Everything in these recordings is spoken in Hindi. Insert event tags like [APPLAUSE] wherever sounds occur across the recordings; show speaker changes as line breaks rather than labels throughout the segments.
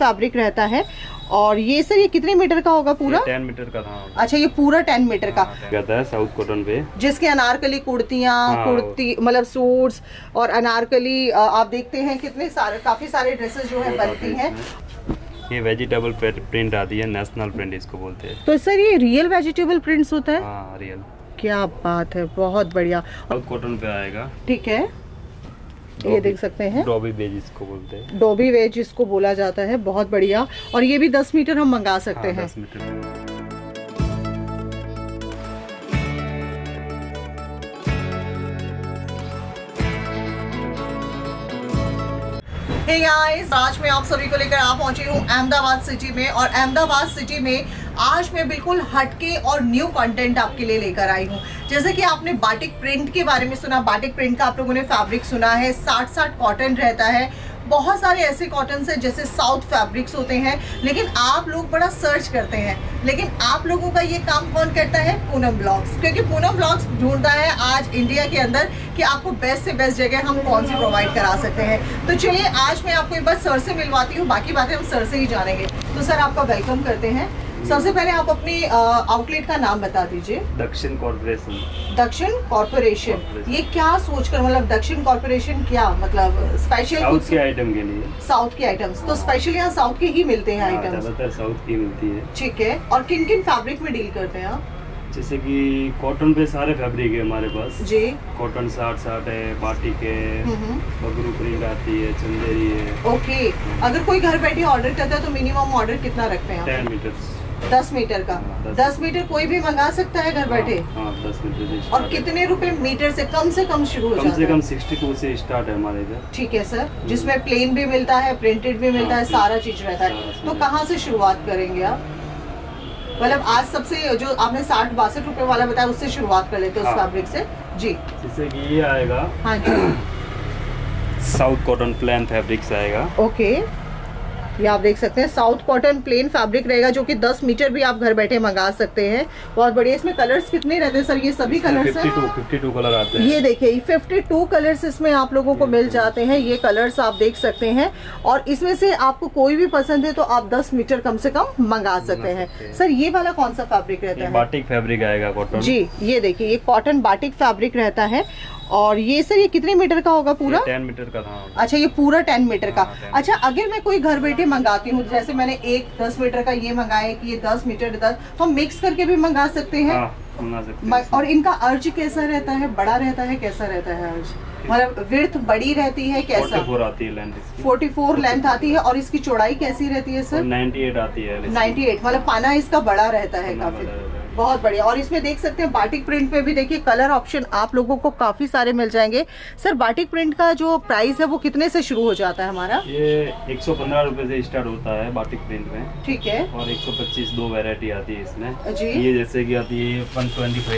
फैब्रिक रहता है। और ये सर ये कितने मीटर का होगा पूरा?
टेन मीटर का था
अच्छा ये पूरा टेन मीटर का।
कहता है साउथ कॉटन पे।
जिसके अनारकली कुर्तियाँ
हाँ,
कुर्ती मतलब सूट्स और अनारकली आप देखते हैं कितने सारे काफ़ी सारे ड्रेसेस जो है बनती हैं।
ये वेजिटेबल प्रिंट आती है नेशनल प्रिंट इसको बोलते हैं।
तो सर ये रियल वेजिटेबल प्रिंट्स होता है?
हाँ रियल
क्या बात है बहुत बढ़िया।
कॉटन पे आएगा।
ठीक है। ये देख सकते हैं।
डॉबी बेज इसको बोलते हैं।
डोबी वेज इसको बोला जाता है बहुत बढ़िया। और ये भी दस मीटर हम मंगा सकते
हाँ,
हैं। गाइस आज मैं आप सभी को लेकर आ पहुँची हूँ अहमदाबाद सिटी में। और अहमदाबाद सिटी में आज मैं बिल्कुल हटके और न्यू कंटेंट आपके लिए लेकर आई हूँ। जैसे कि आपने बाटिक प्रिंट के बारे में सुना बाटिक प्रिंट का आप लोगों ने फैब्रिक सुना है साठ साठ कॉटन रहता है। बहुत सारे ऐसे कॉटन है जैसे साउथ फैब्रिक्स होते हैं, लेकिन आप लोग बड़ा सर्च करते हैं। लेकिन आप लोगों का ये काम कौन करता है? पूनम ब्लॉग्स क्योंकि पूनम ब्लॉग्स ढूंढता है आज इंडिया के अंदर कि आपको बेस्ट से बेस्ट जगह हम कौन सी प्रोवाइड करा सकते हैं। तो चलिए, आज मैं आपको एक बार सर से मिलवाती हूँ, बाकी बातें हम सर से ही जानेंगे। तो सर आपका वेलकम करते हैं। सबसे पहले आप अपने आउटलेट का नाम बता दीजिए।
दक्षिण कॉर्पोरेशन।
दक्षिण कॉर्पोरेशन। ये क्या सोचकर मतलब दक्षिण कॉर्पोरेशन क्या मतलब स्पेशल
साउथ के आइटम के लिए।
साउथ के आइटम्स तो स्पेशल यहाँ साउथ के ही मिलते हैं
हाँ,
आइटम्स
ज़्यादातर साउथ की मिलती है।
ठीक है। और किन किन फैब्रिक में डील करते हैं आप?
जैसे कि कॉटन पे सारे फैब्रिक है हमारे पास।
जी।
कॉटन साठ साठ है बाटिक है
हम्म
बगरू प्रिंट आती है चंदेरी है।
ओके। अगर कोई घर बैठे ऑर्डर करता है तो मिनिमम ऑर्डर कितना रखते हैं
टेन मीटर
आप दस मीटर का।
हाँ, दस।
मीटर कोई भी मंगा सकता है घर बैठे।
हाँ दस मीटर से
और कितने रुपए मीटर से कम से कम शुरू हो
कम से कम सिक्सटी टू से स्टार्ट है हमारे इधर।
ठीक है सर। जिसमें प्लेन भी मिलता है प्रिंटेड भी मिलता है
हाँ,
सारा चीज़ रहता है। तो कहाँ से शुरुआत करेंगे आप? मतलब आज सबसे जो आपने साठ बासठ रुपए वाला बताया उससे शुरुआत कर लेते हैं उस
हाँ।
फैब्रिक से। जी।
जैसे कि ये आएगा।
हाँ जी। [CLEARS THROAT]
साउथ कॉटन प्लान फैब्रिक्स आएगा।
ओके। ये आप देख सकते हैं। साउथ कॉटन प्लेन फैब्रिक रहेगा जो कि 10 मीटर भी आप घर बैठे मंगा सकते हैं। बहुत बढ़िया। इसमें कलर्स कितने रहते हैं सर ये सभी कलर्स
फिफ्टी
हैं?
टू फिफ्टी टू कलर आते हैं।
ये देखिए 52 कलर्स इसमें आप लोगों को मिल जाते हैं। ये कलर्स आप देख सकते हैं। और इसमें से आपको कोई भी पसंद है तो आप 10 मीटर कम से कम मंगा सकते हैं। सर ये वाला कौन सा फैब्रिक रहता है?
बाटिक फैब्रिक आएगा कॉटन
जी ये देखिए ये कॉटन बाटिक फैब्रिक रहता है। और ये सर ये कितने मीटर का होगा पूरा?
टेन मीटर का था।
अच्छा ये पूरा टेन मीटर का।
हाँ,
अच्छा अगर मैं कोई घर बैठे मंगाती हूँ जैसे मैंने एक दस मीटर का ये मंगाया कि ये दस मीटर दस तो हम मिक्स करके भी मंगा सकते हैं?
हाँ सकते
और इनका अर्ज़ कैसा रहता है? बड़ा रहता है कैसा रहता है अर्ज़? मतलब विर्थ बड़ी रहती है कैसा?
फोर्टी फोर आती है लेंथ इसकी।
44 लेंथ आती है और इसकी चौड़ाई कैसी रहती है सर?
नाइन्टी एट आती है इसकी।
98 मतलब पाना इसका बड़ा रहता है काफ़ी। बहुत बढ़िया। और इसमें देख सकते हैं बाटिक प्रिंट में भी देखिए कलर ऑप्शन आप लोगों को काफ़ी सारे मिल जाएँगे। सर बाटिक प्रिंट का जो प्राइस है वो कितने से शुरू हो जाता है हमारा?
ये एक सौ पंद्रह रूपए से स्टार्ट होता है बाटिक प्रिंट में।
ठीक है।
और 125 दो वेरायटी आती है इसमें।
जी।
ये जैसे की आती है वन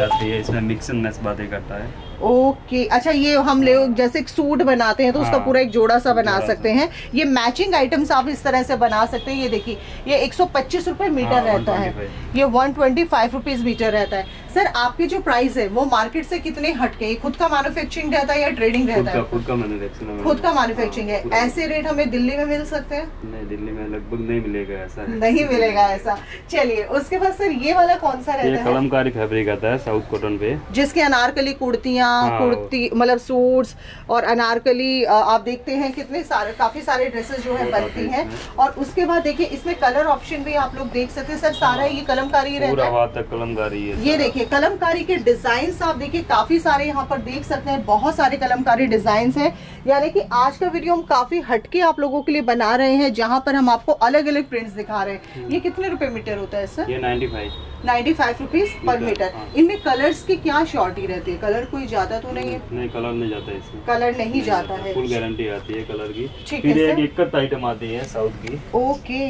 आती है इसमें मिक्स एंड मैच बातें करता है।
ओके। अच्छा ये हम लोग जैसे एक सूट बनाते हैं तो उसका
हाँ,
पूरा एक जोड़ा सा बना
जोड़ा
सकते हैं। ये मैचिंग आइटम्स आप इस तरह से बना सकते हैं। ये देखिए ये एक सौ पच्चीस रुपये मीटर
हाँ,
रहता है। ये one twenty five rupees metre रहता है। सर आपके जो प्राइस है वो मार्केट से कितने हटके खुद का मैन्युफैक्चरिंग रहता है या ट्रेडिंग रहता है?
खुद का मैन्युफैक्चरिंग
खुद का मैन्युफैक्चरिंग है। ऐसे रेट हमें दिल्ली में मिल सकते हैं?
नहीं दिल्ली में लगभग नहीं मिलेगा ऐसा।
नहीं मिलेगा ऐसा। चलिए उसके बाद सर ये वाला कौन सा रहता है?
कलमकारी फैब्रिक आता है साउथ कॉटन पे।
जिसके अनारकली कुर्तियाँ
हाँ,
कुर्ती मतलब सूट्स और अनारकली आप देखते हैं कितने सारे काफ़ी सारे ड्रेसेस जो है बनती
आते
हैं।
हैं।
और उसके बाद देखिए इसमें कलर ऑप्शन भी आप लोग देख सकते हैं। सर सारा ये कलमकारी रहता है?
कलमकारी है
ये देखिए कलमकारी के डिज़ाइन आप देखिए काफ़ी सारे यहाँ पर देख सकते हैं बहुत सारे कलमकारी डिज़ाइन हैं। यानी कि आज का वीडियो हम काफ़ी हटके आप लोगों के लिए बना रहे हैं जहाँ पर हम आपको अलग अलग प्रिंट्स दिखा रहे हैं। ये कितने रुपए मीटर होता है सर
ये 95
ninety five rupees per
metre, हाँ।
इनमें कलर्स की क्या शॉर्टी रहती है? कलर कोई ज़्यादा तो नहीं है?
नहीं कलर नहीं जाता इसमें।
कलर नहीं नहीं जाता जाता है।
फुल गारंटी आती है कलर की।
ठीक है
एक। इक्कत आइटम आती है साउथ की।
ओके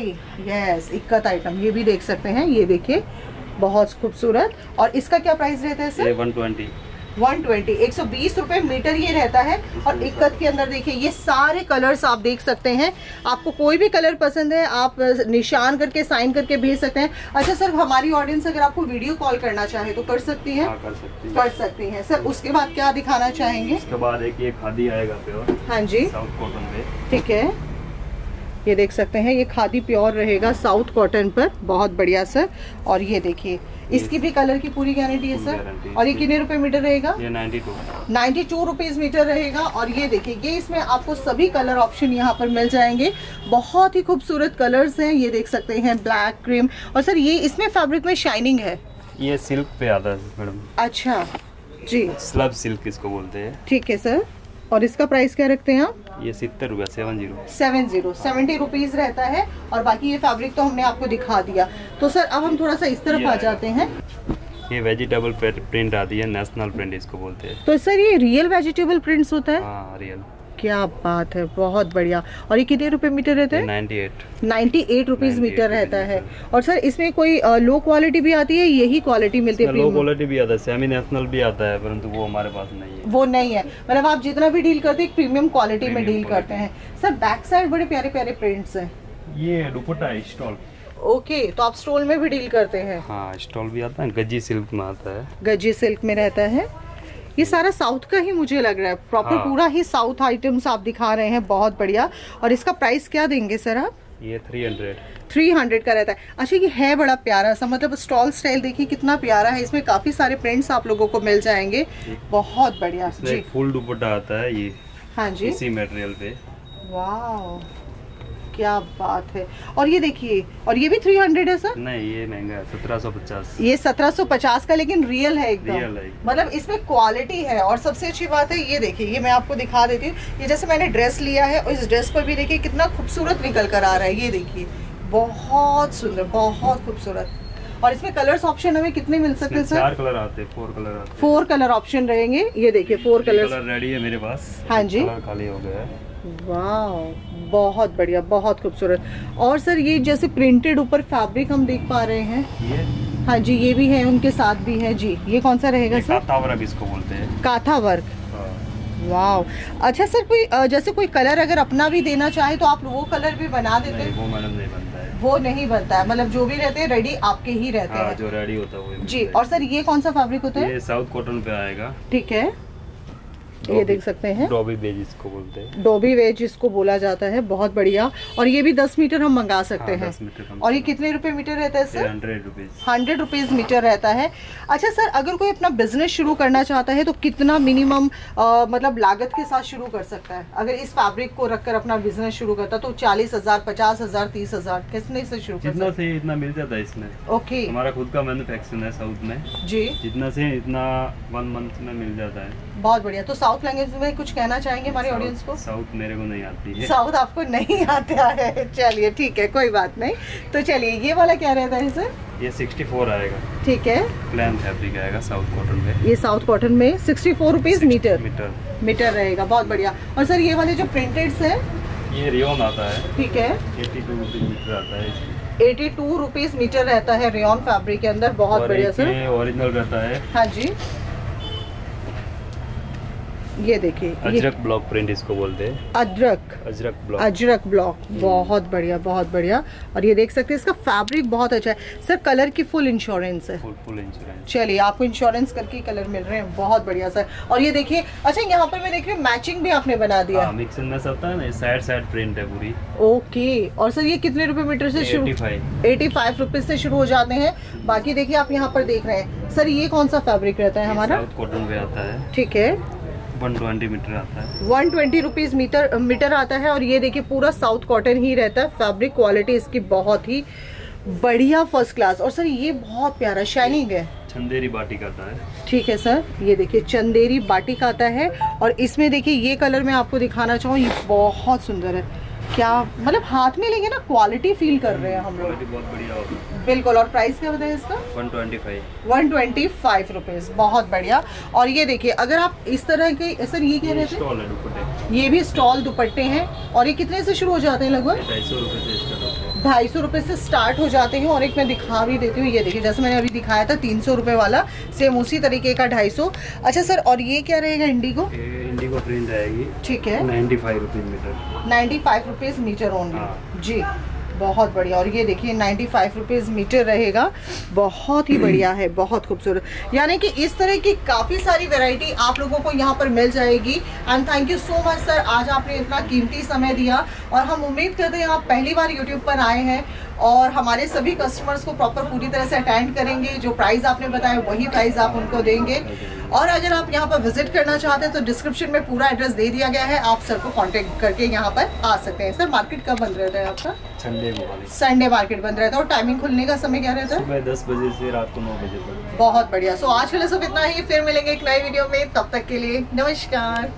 यस इक्कत आइटम ये भी देख सकते हैं ये देखिए। बहुत खूबसूरत। और इसका क्या प्राइस रहता है सर
120
120 120 रुपए मीटर ये रहता है। और इक्कत के अंदर देखिए ये सारे कलर्स आप देख सकते हैं। आपको कोई भी कलर पसंद है आप निशान करके साइन करके भेज सकते हैं। अच्छा सर हमारी ऑडियंस अगर आपको वीडियो कॉल करना चाहे तो कर सकती है?
हाँ कर सकती है।
कर सकती हैं सर उसके बाद क्या दिखाना चाहेंगे?
उसके बाद एक ये खादी आएगा प्योर
हाँ जी।
साउथ कॉटन
ठीक है। ये देख सकते हैं ये खादी प्योर रहेगा साउथ कॉटन पर बहुत बढ़िया सर। और ये देखिए इसकी भी कलर की पूरी गारंटी है सर। और ये कितने रुपए मीटर रहेगा?
ये 92
नाइन्टी टू रुपीज़ मीटर रहेगा। और ये देखिए ये इसमें आपको सभी कलर ऑप्शन यहाँ पर मिल जाएँगे। बहुत ही खूबसूरत कलर्स हैं ये देख सकते हैं ब्लैक क्रीम और सर ये इसमें फैब्रिक में शाइनिंग है।
ये सिल्क पे आता है मैडम
अच्छा जी।
स्लब सिल्क इसको बोलते हैं।
ठीक है सर। और इसका प्राइस क्या रखते हैं आप?
ये सितर रुपया seven zero.
Seven zero seventy rupees रहता है और बाकी ये फैब्रिक तो हमने आपको दिखा दिया। तो सर अब हम थोड़ा सा इस तरफ़ आ जाते हैं।
ये वेजिटेबल प्रिंट आती है नेशनल प्रिंट इसको बोलते हैं।
तो सर ये रियल वेजिटेबल प्रिंट्स होता है?
हाँ रियल।
क्या बात है बहुत बढ़िया। और ये कितने रुपए मीटर रहता है?
Ninety eight.
Ninety eight rupees
98
metre रहता है। और सर इसमें कोई लो क्वालिटी भी आती है यही क्वालिटी मिलती है
लो क्वालिटी भी आता है सेमी नेशनल भी आता है परंतु वो हमारे पास नहीं है।
वो नहीं है। मतलब आप जितना भी डील करते हैं प्रीमियम क्वालिटी में डील करते हैं। सर बैक साइड बड़े प्यारे प्यारे प्रिंट्स हैं।
ये दुपट्टा है स्टॉल
ओके तो आप स्टॉल में भी डील करते हैं?
हाँ स्टॉल भी आता है गज्जी सिल्क में आता है।
गजी सिल्क में रहता है। ये सारा साउथ का ही मुझे लग रहा है। प्रॉपर
हाँ।
पूरा ही साउथ आइटम्स आप दिखा रहे हैं बहुत बढ़िया। और इसका प्राइस क्या देंगे सर आप?
ये थ्री हंड्रेड
थ्री हंड्रेड का रहता है। अच्छा ये है बड़ा प्यारा सा मतलब स्टॉल स्टाइल देखिए कितना प्यारा है। इसमें काफ़ी सारे प्रिंट्स आप लोगों को मिल जाएँगे। बहुत बढ़िया जी।
फुल दुपट्टा आता है ये
हाँ जी।
इसी मटेरियल पे।
वाह क्या बात है। और ये देखिए और ये भी थ्री हंड्रेड है सर
नहीं ये महँगा है सत्रह सौ पचास।
ये 1750 का लेकिन रियल है एकदम।
Real है।
मतलब इसमें क्वालिटी है और सबसे अच्छी बात है ये देखिए ये मैं आपको दिखा देती हूँ। ये जैसे मैंने ड्रेस लिया है और इस ड्रेस पर भी देखिए कितना खूबसूरत निकल कर आ रहा है ये देखिए। बहुत सुंदर बहुत खूबसूरत। और इसमें कलर्स ऑप्शन हमें कितने मिल सकते हैं सर
चार कलर आते हैं फोर कलर आते हैं।
फोर कलर ऑप्शन रहेंगे ये देखिए फोर
कलर रेडी है मेरे पास।
हाँ जी।
कलर खाली हो गया है।
वाह बहुत बढ़िया बहुत खूबसूरत। और सर ये जैसे प्रिंटेड ऊपर फैब्रिक हम देख पा रहे हैं। हाँ जी ये भी है उनके साथ भी है। जी ये कौन सा रहेगा सर?
कातावरक इसको बोलते हैं।
काथा वर्क।
हाँ।
वाह अच्छा सर कोई जैसे कोई कलर अगर अपना भी देना चाहे तो आप वो कलर भी बना देते हैं?
वो मैडम नहीं बनता है।
वो नहीं बनता है। मतलब जो भी रहते हैं रेडी आपके ही रहते
हाँ
हैं।
जो रेडी होता है
जी और सर ये कौन सा फैब्रिक होता है?
ये साउथ कॉटन पे आएगा।
ठीक है। ये देख सकते हैं।
डॉबी वेज इसको बोलते हैं।
डोबी वेज इसको बोला जाता है बहुत बढ़िया। और ये भी दस मीटर हम मंगा सकते
हाँ,
हैं।
10
और ये कितने रुपए मीटर रहता है sir?
Hundred rupees
hundred rupees metre रहता है। अच्छा सर अगर कोई अपना बिज़नेस शुरू करना चाहता है तो कितना मिनिमम मतलब लागत के साथ शुरू कर सकता है? अगर इस फैब्रिक को रखकर अपना बिज़नेस शुरू करता तो चालीस हज़ार पचास हज़ार तीस हज़ार कितने से शुरू
जितना से इतना मिल जाता है इसमें।
ओके
हमारा खुद का मैन्युफैक्चरिंग है साउथ में।
जी।
जितना से इतना वन मंथ में मिल जाता है।
बहुत बढ़िया। तो साउथ लैंग्वेज में कुछ कहना चाहेंगे हमारे ऑडियंस को?
साउथ मेरे को नहीं आती है।
साउथ आपको नहीं आता है। चलिए ठीक है कोई बात नहीं। तो चलिए ये वाला क्या रहता है सर?
ये 64 आएगा।
ठीक है।
प्लान फैब्रिक आएगा साउथ कॉटन में।
ये साउथ कॉटन में sixty four rupees metre
metre
metre रहेगा बहुत बढ़िया। और सर ये वाले जो प्रिंटेड्स है?
ये रियोन आता है।
ठीक है।
82 रुपीज़ मीटर आता है।
एटी टू रुपीज़ मीटर रहता है रेयन फैब्रिक के अंदर बहुत बढ़िया सर।
ओरिजिनल रहता है।
हाँ जी। ये देखिए
अजरक ब्लॉक प्रिंट इसको बोलते हैं।
अदरक
अजरक ब्लॉक।
अजरक ब्लॉक बहुत बढ़िया बहुत बढ़िया। और ये देख सकते हैं इसका फैब्रिक बहुत अच्छा है। सर कलर की फुल इंश्योरेंस है।
फुल फुल इंश्योरेंस
चलिए आपको इंश्योरेंस करके कलर मिल रहे हैं। बहुत बढ़िया सर। और ये देखिए अच्छा यहाँ पर मैं देख रही हूँ मैचिंग भी आपने बना दिया।
हाँ में सब है ना साइड साइड प्रिंट है पूरी।
ओके और सर ये कितने रुपए मीटर से शुरू एटी फाइव रुपीज़ से शुरू हो जाते हैं। बाकी देखिए आप यहाँ पर देख रहे हैं। सर ये कौन सा फैब्रिक रहता है हमारा?
कॉटन पे आता है।
ठीक है।
120 मीटर आता है।
120 ट्वेंटी रुपीज़ मीटर मीटर आता है और ये देखिए पूरा साउथ कॉटन ही रहता है। फैब्रिक क्वालिटी इसकी बहुत ही बढ़िया फ़र्स्ट क्लास और सर ये बहुत प्यारा शाइनिंग है।
चंदेरी बाटी का आता है।
ठीक है सर ये देखिए चंदेरी बाटिक आता है। और इसमें देखिए ये कलर मैं आपको दिखाना चाहूँ ये बहुत सुंदर है। क्या मतलब हाथ में लेंगे ना क्वालिटी फील कर रहे हैं हम लोग।
बहुत बढ़िया
बिल्कुल और प्राइस क्या बताए इसका?
125
वन ट्वेंटी फाइव रुपीज़ बहुत बढ़िया। और ये देखिए अगर आप इस तरह के सर ये क्या
रहे दुपट्टे।
ये भी स्टॉल दुपट्टे हैं और ये कितने से शुरू हो जाते हैं लगभग?
ढाई सौ रुपये से स्टार्ट हो।
जाते हैं और एक मैं दिखा भी देती हूँ। ये देखिए जैसे मैंने अभी दिखाया था तीन सौ रुपये वाला सेम उसी तरीके का ढाई सौ। अच्छा सर और ये क्या रहेगा इंडिगो?
आएगी
ठीक है।
95 five rupees metre.
Ninety five rupees metre only
हाँ।
जी बहुत बढ़िया। और ये देखिए नाइन्टी फाइव रुपीज़ मीटर रहेगा। बहुत ही बढ़िया है बहुत खूबसूरत। यानी कि इस तरह की काफ़ी सारी वैरायटी आप लोगों को यहाँ पर मिल जाएगी। And thank you so much sir आज आपने इतना कीमती समय दिया। और हम उम्मीद करते हैं आप पहली बार यूट्यूब पर आए हैं। और हमारे सभी कस्टमर्स को प्रॉपर पूरी तरह से अटेंड करेंगे। जो प्राइस आपने बताया वही प्राइस आप उनको देंगे। और अगर आप यहाँ पर विज़िट करना चाहते हैं तो डिस्क्रिप्शन में पूरा एड्रेस दे दिया गया है। आप सर को कांटेक्ट करके यहाँ पर आ सकते हैं। सर मार्केट कब बंद रहता है आपका?
संडे
संडे मार्केट बंद रहता है। और टाइमिंग खुलने का समय क्या रहता है?
दस बजे से रात को नौ बजे तक।
बहुत बढ़िया। सो आज के लिए सिर्फ़ इतना ही। फिर मिलेंगे एक नए वीडियो में। तब तक के लिए नमस्कार।